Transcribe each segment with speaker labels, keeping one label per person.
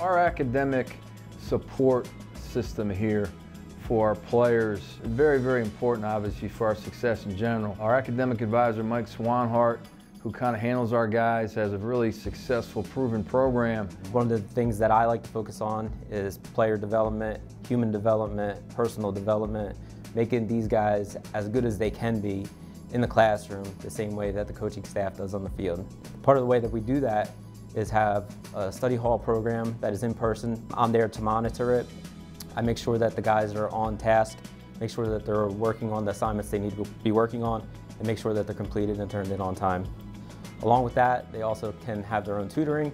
Speaker 1: Our academic support system here for our players very, very important, obviously, for our success in general. Our academic advisor, Mike Swanhart, who kind of handles our guys, has a really successful, proven program.
Speaker 2: One of the things that I like to focus on is player development, human development, personal development, making these guys as good as they can be in the classroom the same way that the coaching staff does on the field. Part of the way that we do that is have a study hall program that is in person. I'm there to monitor it. I make sure that the guys are on task, make sure that they're working on the assignments they need to be working on, and make sure that they're completed and turned in on time. Along with that, they also can have their own tutoring.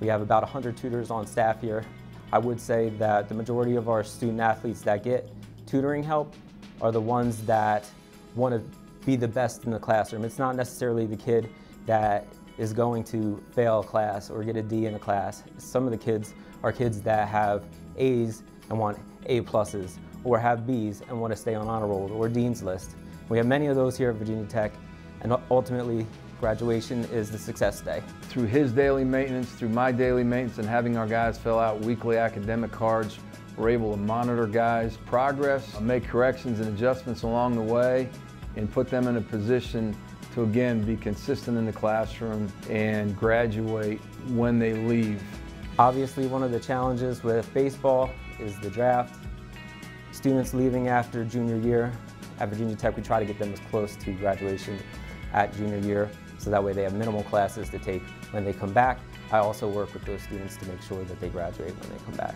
Speaker 2: We have about 100 tutors on staff here. I would say that the majority of our student athletes that get tutoring help are the ones that want to be the best in the classroom. It's not necessarily the kid that is going to fail a class or get a D in a class. Some of the kids are kids that have A's and want A pluses, or have B's and want to stay on honor roll or Dean's list. We have many of those here at Virginia Tech, and ultimately graduation is the success day.
Speaker 1: Through his daily maintenance, through my daily maintenance, and having our guys fill out weekly academic cards, we're able to monitor guys' progress, make corrections and adjustments along the way, and put them in a position to again be consistent in the classroom and graduate when they leave.
Speaker 2: Obviously one of the challenges with baseball is the draft. Students leaving after junior year at Virginia Tech, we try to get them as close to graduation at junior year so that way they have minimal classes to take when they come back. I also work with those students to make sure that they graduate when they come back.